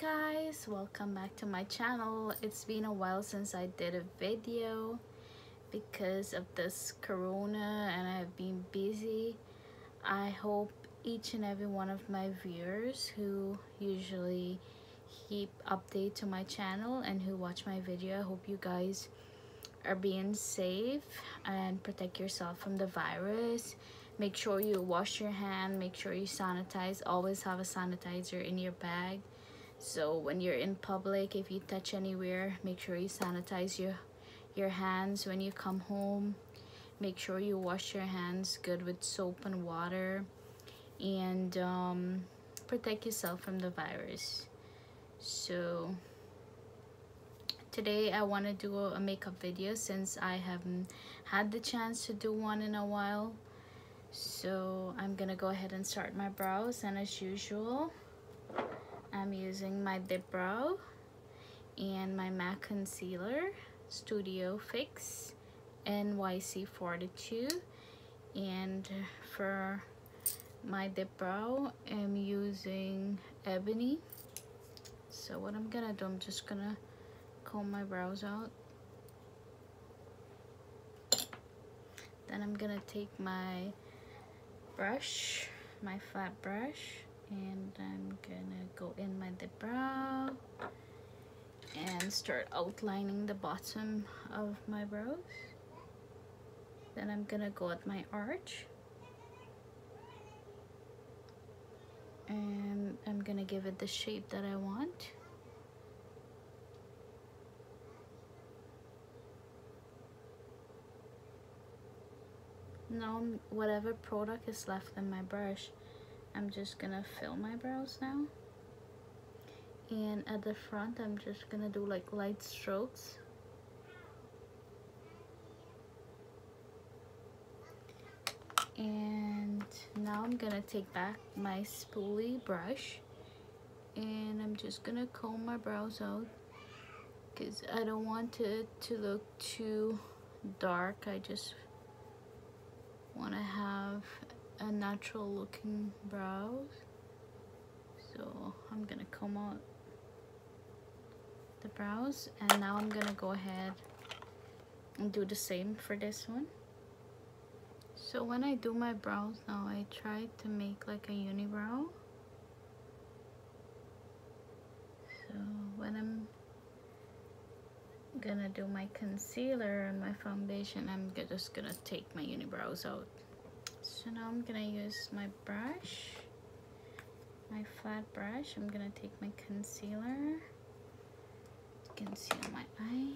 Guys, welcome back to my channel. It's been a while since I did a video because of this corona and I've been busy. I hope each and every one of my viewers who usually keep update to my channel and who watch my video, I hope you guys are being safe and protect yourself from the virus make sure you wash your hand make sure you sanitize always have a sanitizer in your bag so when you're in public if you touch anywhere make sure you sanitize your your hands. When you come home make sure you wash your hands good with soap and water. And um, protect yourself from the virus. So today I want to do a makeup video since I haven't had the chance to do one in a while. So I'm gonna go ahead and start my brows and as usual I'm using my dip brow and my MAC concealer Studio Fix NYC42 and for my dip brow I'm using Ebony. So what I'm gonna do I'm just gonna comb my brows out. Then I'm gonna take my brush my flat brush and I'm gonna go in my dip brow and start outlining the bottom of my brows then I'm gonna go at my arch. And I'm gonna give it the shape that I want. Now whatever product is left in my brush I'm just gonna fill my brows now. And at the front I'm just gonna do like light strokes. And now I'm gonna take back my spoolie brush. And I'm just gonna comb my brows out because I don't want it to look too dark. I just want to have a natural looking brows. So I'm gonna comb out the brows and now I'm gonna go ahead and do the same for this one. So when I do my brows now I try to make like a unibrow. So when I'm gonna do my concealer and my foundation I'm just gonna take my unibrows out so now I'm gonna use my brush my flat brush. I'm gonna take my concealer. Conceal my eye.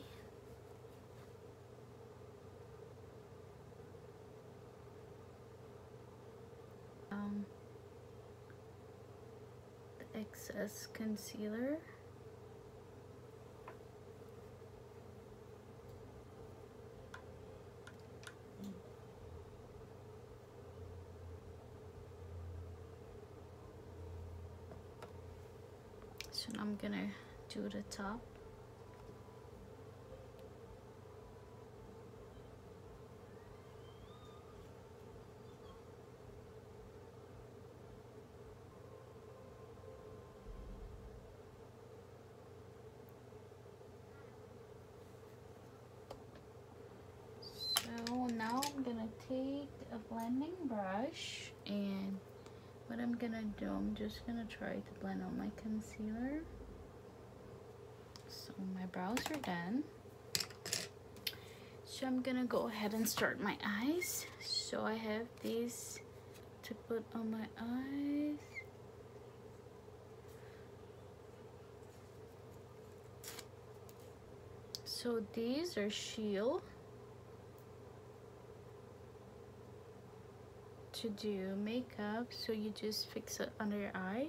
Um, the excess concealer now I'm gonna do the top. So now I'm gonna take a blending brush and what I'm gonna do I'm just gonna try to blend out my concealer. So my brows are done. So I'm gonna go ahead and start my eyes. So I have these to put on my eyes. So these are shield to do makeup so you just fix it under your eyes.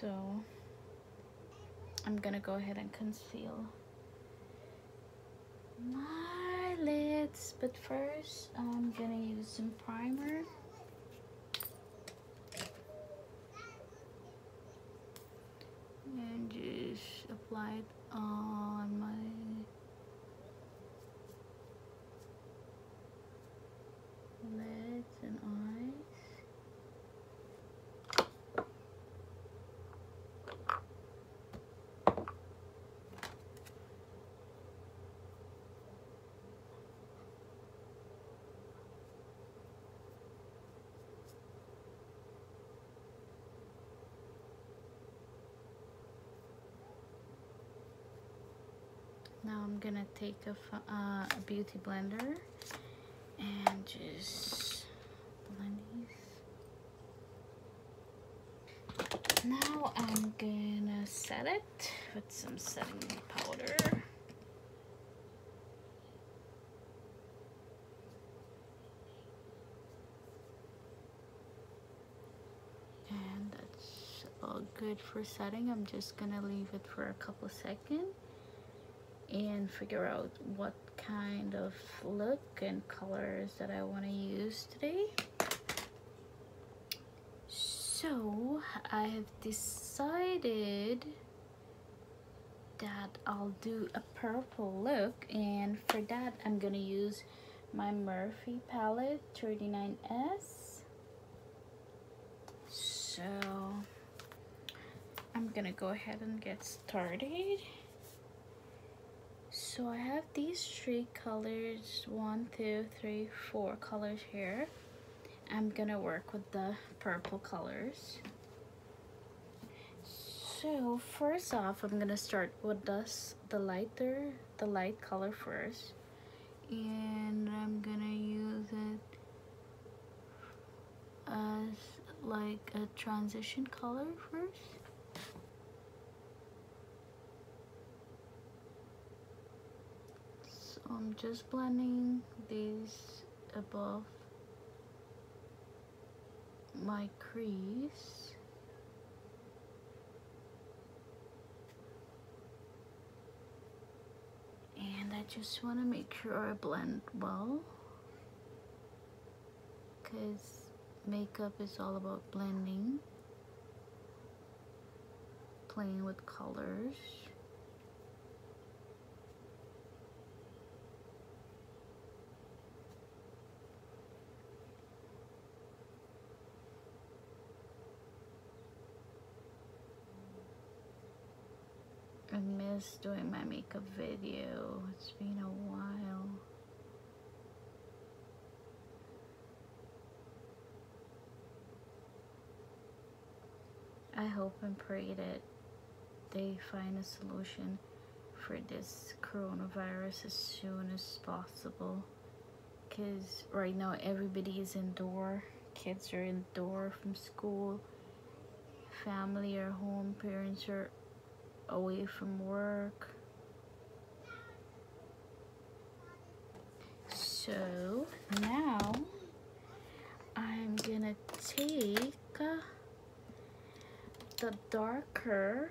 So I'm gonna go ahead and conceal my lids but first I'm gonna use some primer. And just apply it on my lids and eyes. I'm gonna take a, uh, a beauty blender and just blend these. Now I'm gonna set it with some setting powder. And that's all good for setting. I'm just gonna leave it for a couple seconds and figure out what kind of look and colors that I want to use today. So I have decided that I'll do a purple look and for that I'm gonna use my Morphe palette 39S. So I'm gonna go ahead and get started so I have these three colors one two three four colors here. I'm gonna work with the purple colors. So first off I'm gonna start with this the lighter the light color first. And I'm gonna use it as like a transition color first I'm just blending these above my crease. And I just want to make sure I blend well because makeup is all about blending playing with colors Doing my makeup video. It's been a while. I hope and pray that they find a solution for this coronavirus as soon as possible. Because right now everybody is indoor. Kids are indoor from school. Family are home. Parents are away from work. So now I'm gonna take the darker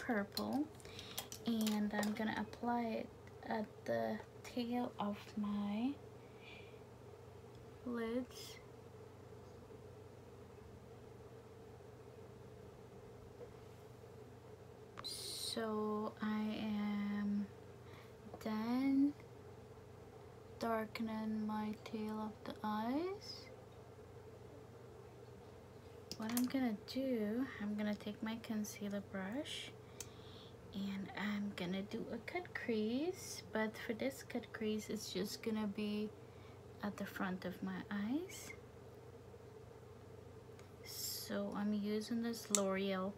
purple and I'm gonna apply it at the tail of my lids so I am done darkening my tail of the eyes. What I'm gonna do I'm gonna take my concealer brush and I'm gonna do a cut crease but for this cut crease it's just gonna be at the front of my eyes. So I'm using this L'Oreal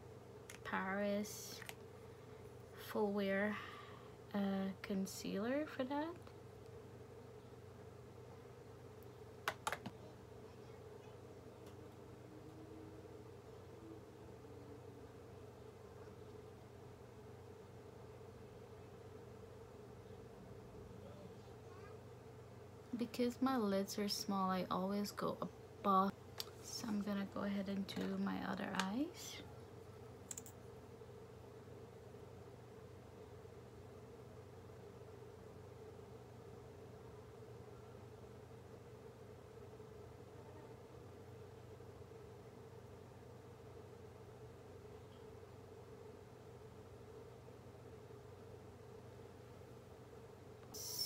Paris full wear concealer for that. Because my lids are small, I always go above. So I'm gonna go ahead and do my other eyes.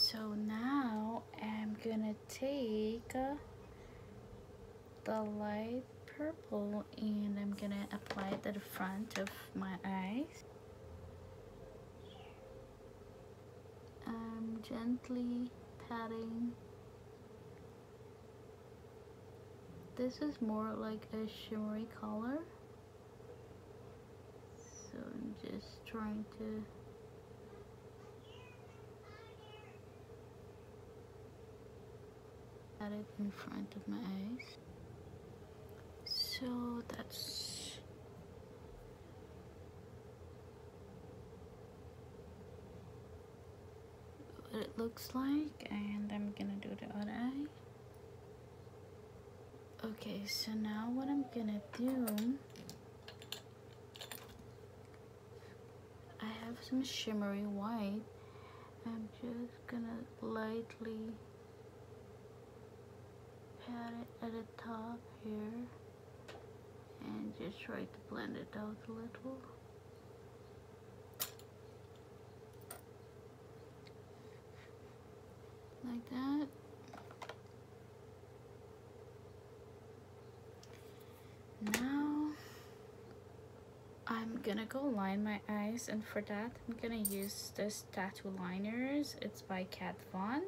so now I'm gonna take the light purple and I'm gonna apply it at the front of my eyes. I'm gently patting. This is more like a shimmery color. So I'm just trying to pat it in front of my eyes. So that's what it looks like and I'm gonna do the other eye. Okay so now what I'm gonna do I have some shimmery white. I'm just gonna lightly pat it at the top here. And just try to blend it out a little. Like that. Now I'm gonna go line my eyes and for that I'm gonna use this tattoo liners. It's by Kat Von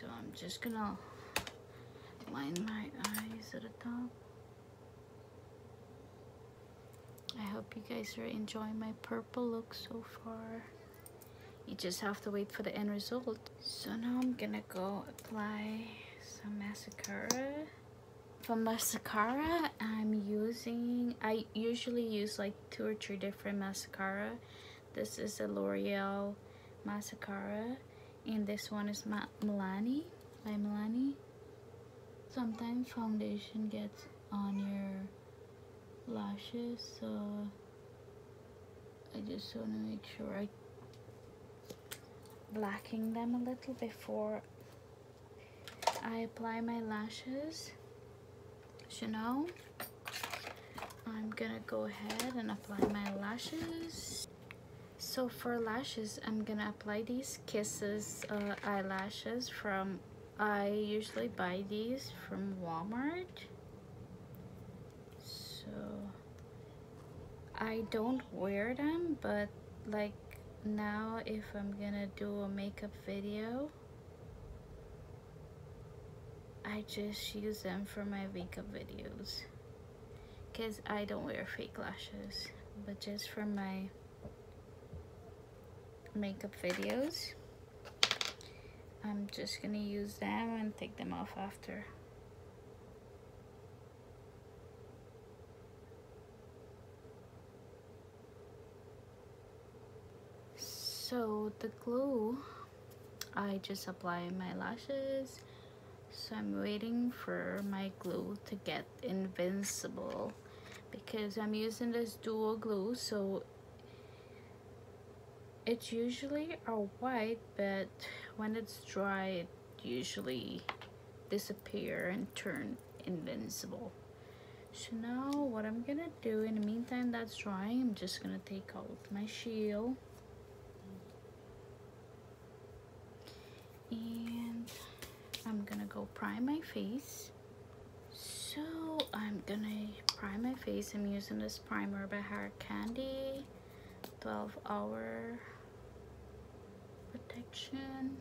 so I'm just gonna line my eyes at the top. I hope you guys are enjoying my purple look so far. You just have to wait for the end result. So now I'm gonna go apply some mascara. For mascara I'm using I usually use like two or three different mascara. This is a L'Oreal mascara and this one is Ma Milani by Milani sometimes foundation gets on your lashes so I just want to make sure I blacking them a little before I apply my lashes. So now I'm gonna go ahead and apply my lashes. So for lashes I'm gonna apply these kisses uh, eyelashes from I usually buy these from Walmart. So I don't wear them but like now if I'm gonna do a makeup video I just use them for my makeup videos. Because I don't wear fake lashes but just for my makeup videos I'm just gonna use them and take them off after. So the glue I just apply my lashes. So I'm waiting for my glue to get invincible because I'm using this DUO glue. So it's usually a white but when it's dry it usually disappear and turn invincible. So now what I'm gonna do in the meantime that's drying I'm just gonna take out my shield. And I'm gonna go prime my face. So I'm gonna prime my face. I'm using this primer by Hard Candy. 12 hour protection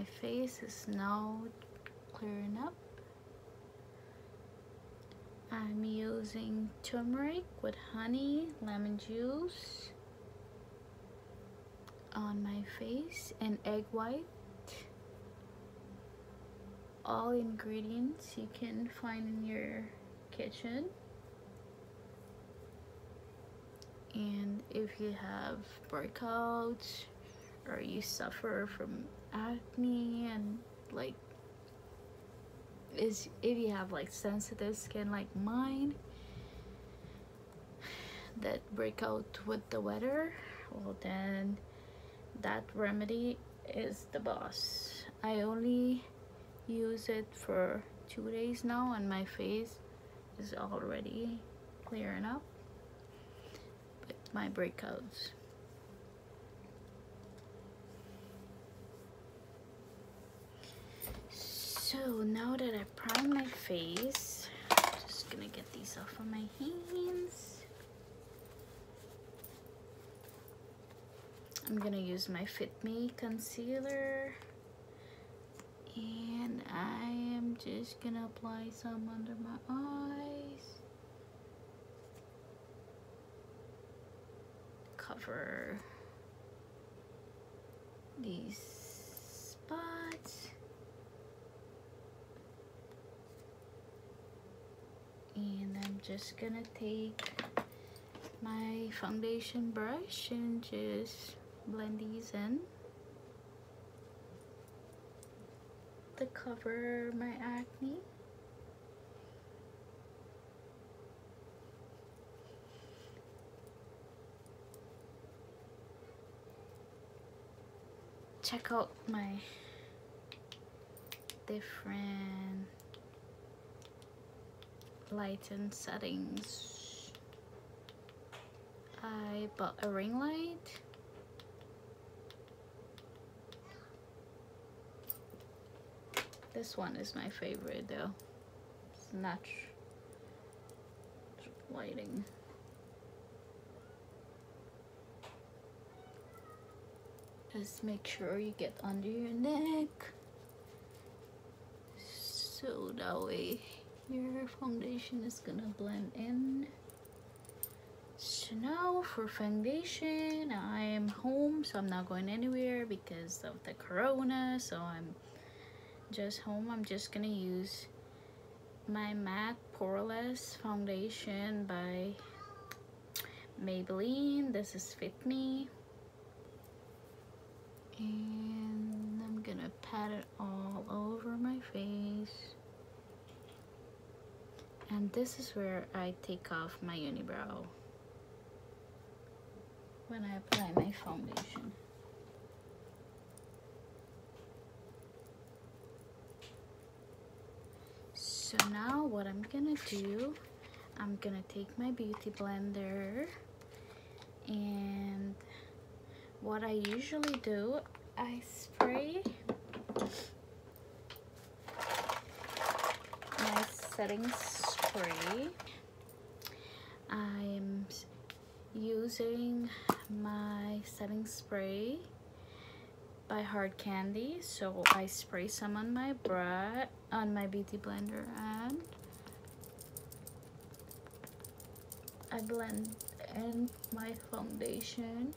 my face is now clearing up I'm using turmeric with honey, lemon juice on my face and egg white. All ingredients you can find in your kitchen. And if you have breakouts or you suffer from acne and like is if you have like sensitive skin like mine that break out with the weather well then that remedy is the boss. I only use it for two days now and my face is already clearing up with my breakouts So now that I prime my face, I'm just gonna get these off of my hands. I'm gonna use my Fit Me concealer. And I am just gonna apply some under my eyes. Cover these spots and I'm just gonna take my foundation brush and just blend these in. To cover my acne. Check out my different lights and settings. I bought a ring light. This one is my favorite though. It's lighting. Just make sure you get under your neck. So that way your foundation is gonna blend in. So now for foundation I am home so I'm not going anywhere because of the corona so I'm just home. I'm just gonna use my Matte Poreless foundation by Maybelline. This is Fit Me. And I'm gonna pat it all over my face and this is where I take off my unibrow. When I apply my foundation. So now what I'm gonna do I'm gonna take my beauty blender and what I usually do, I spray my setting I'm using my setting spray by Hard Candy. So I spray some on my brush, on my beauty blender and I blend in my foundation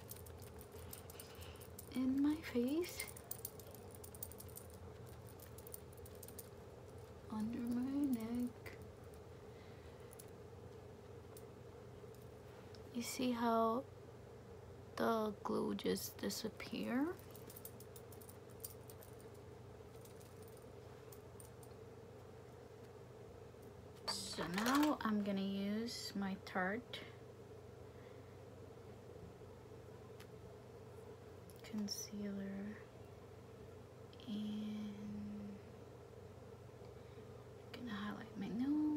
in my face under my neck you see how the glue just disappear? So now I'm gonna use my Tarte concealer and gonna highlight my nose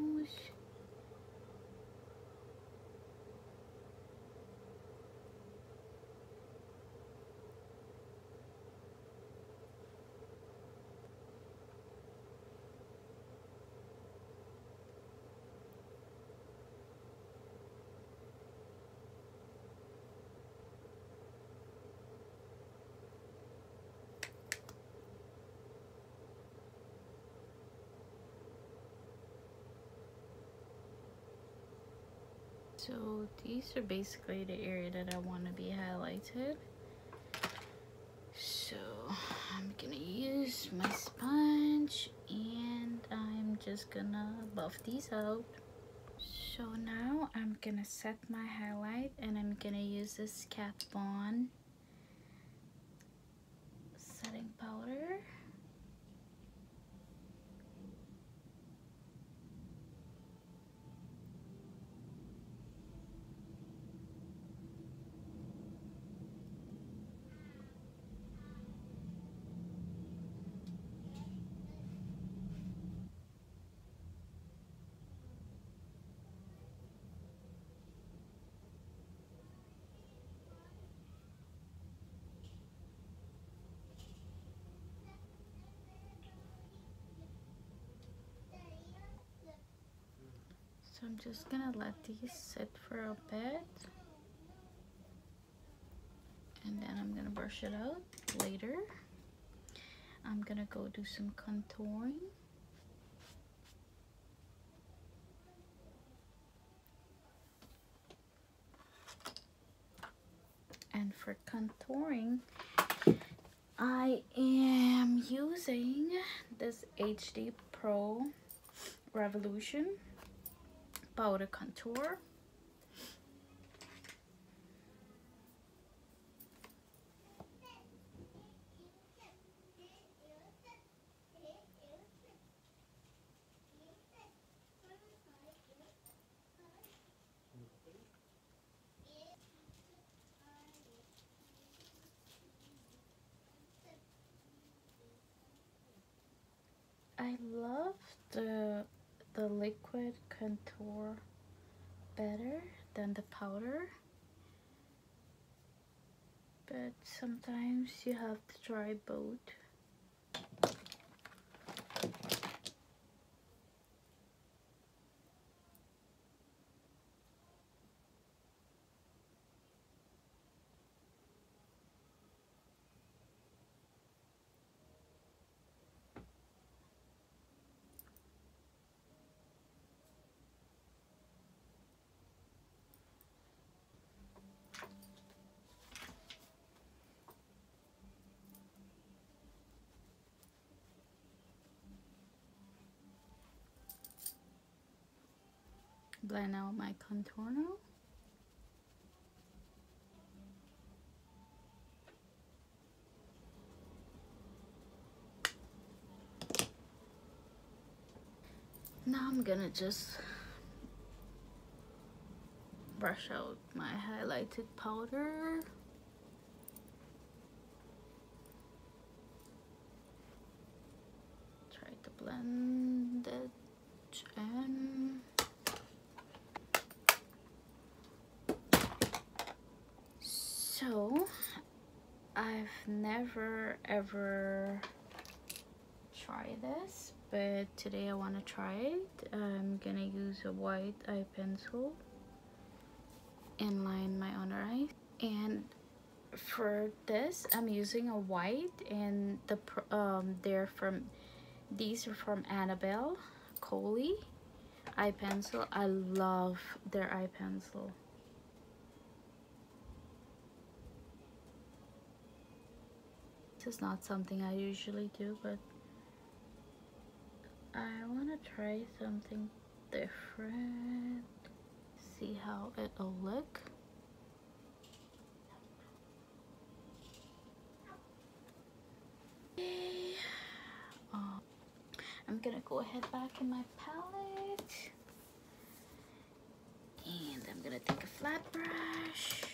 so these are basically the area that I want to be highlighted. So I'm gonna use my sponge and I'm just gonna buff these out. So now I'm gonna set my highlight and I'm gonna use this Kat Von setting powder So I'm just gonna let these sit for a bit. And then I'm gonna brush it out later. I'm gonna go do some contouring. And for contouring, I am using this HD Pro Revolution powder contour. I love the the liquid contour better than the powder. But sometimes you have to try both blend out my contour now. Now I'm gonna just brush out my highlighted powder. Try to blend it in. So, I've never ever try this, but today I want to try it. I'm gonna use a white eye pencil and line my under eye. And for this, I'm using a white, and the um they're from these are from Annabelle Coley eye pencil. I love their eye pencil. Is not something I usually do, but I want to try something different, see how it'll look. Oh, I'm gonna go ahead back in my palette. And I'm gonna take a flat brush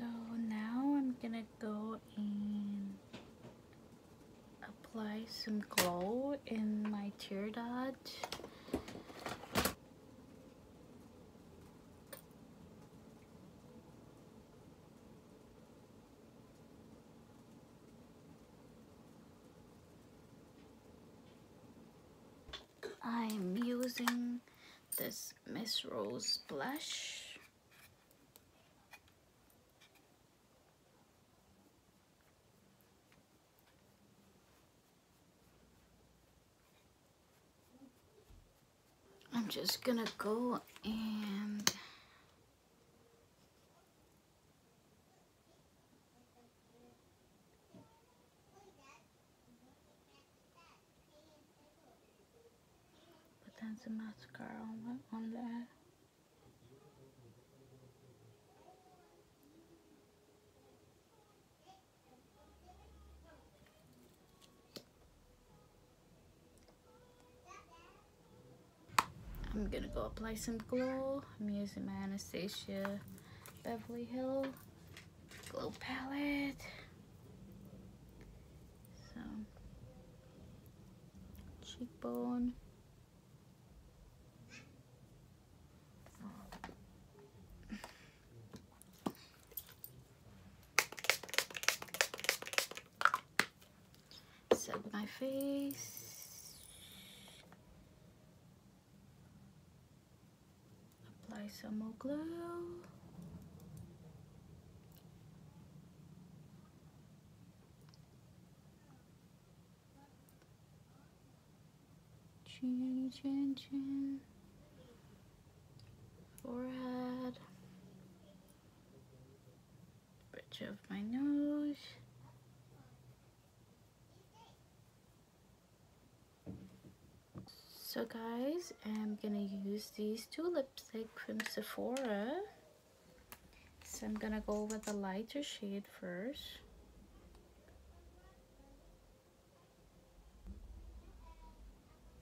So now I'm gonna go and apply some glow in my tear dot. I'm using this Miss Rose blush I'm just gonna go and put some mascara on, on that. gonna go apply some glow. I'm using my Anastasia Beverly Hill glow palette. So, cheekbone. Some more glue chin chin chin. Forehead. Bridge of my nose So guys, I'm gonna use these two lipstick from Sephora. So I'm gonna go with a lighter shade first.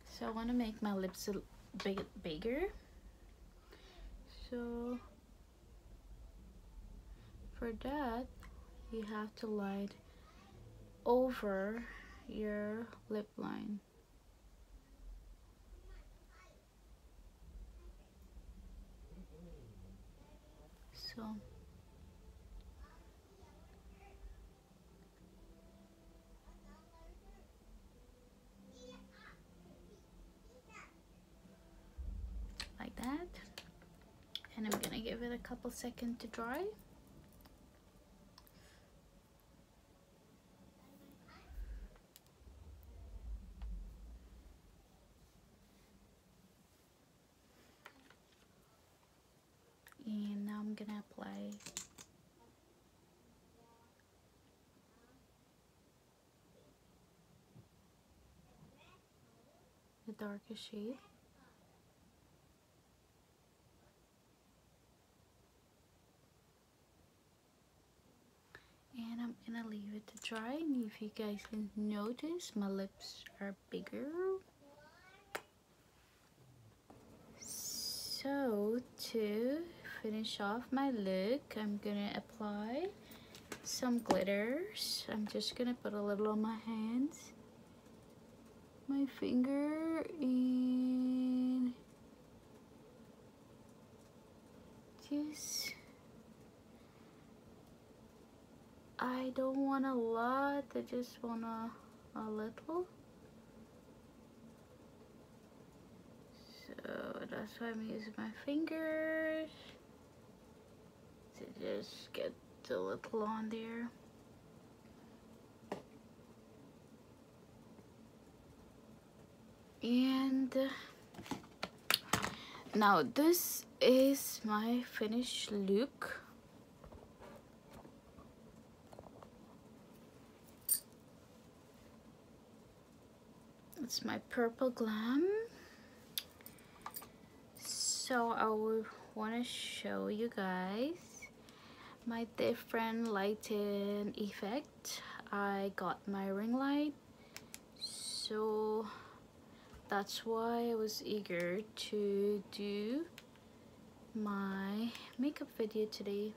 So I want to make my lips a bit bigger. So for that, you have to light over your lip line. So like that. And I'm gonna give it a couple seconds to dry and now Apply the darkest shade and I'm gonna leave it to dry and if you guys can notice my lips are bigger. So to finish off my look. I'm gonna apply some glitters. I'm just gonna put a little on my hands my finger and just I don't want a lot I just want a, a little. So that's why I'm using my fingers to just get a little on there. And uh, now this is my finished look. It's my purple glam so I want to show you guys my different lighting effect. I got my ring light. So that's why I was eager to do my makeup video today.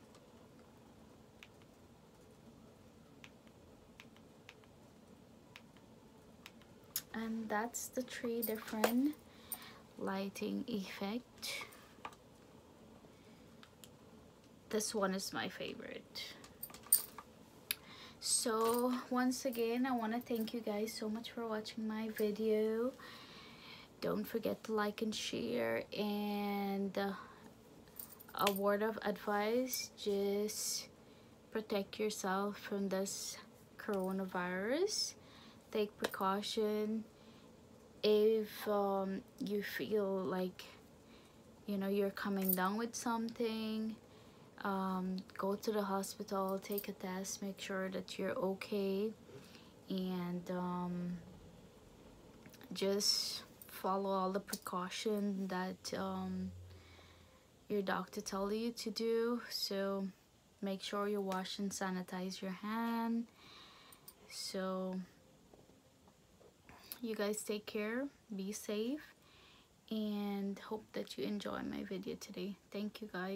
And that's the three different lighting effect this one is my favorite. So once again i want to thank you guys so much for watching my video. Don't forget to like and share and uh, a word of advice just protect yourself from this coronavirus. Take precaution. If um, you feel like you know you're coming down with something um, go to the hospital take a test make sure that you're okay. And um, just follow all the precaution that um, your doctor tell you to do. So make sure you wash and sanitize your hand. So you guys take care be safe and hope that you enjoy my video today. Thank you guys